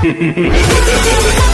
Ha ha ha ha!